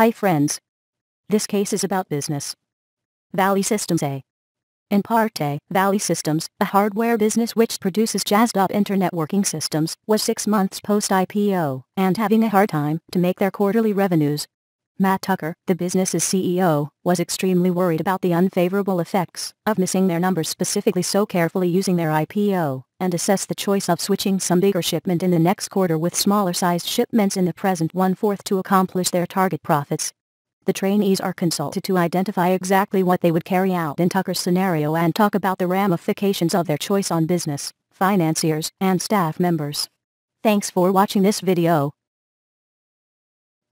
Hi friends. This case is about business. Valley Systems A. In part A, Valley Systems, a hardware business which produces jazzed up internetworking systems, was six months post-IPO, and having a hard time to make their quarterly revenues. Matt Tucker, the business's CEO, was extremely worried about the unfavorable effects of missing their numbers specifically so carefully using their IPO, and assess the choice of switching some bigger shipment in the next quarter with smaller sized shipments in the present one-fourth to accomplish their target profits. The trainees are consulted to identify exactly what they would carry out in Tucker's scenario and talk about the ramifications of their choice on business, financiers, and staff members. Thanks for watching this video.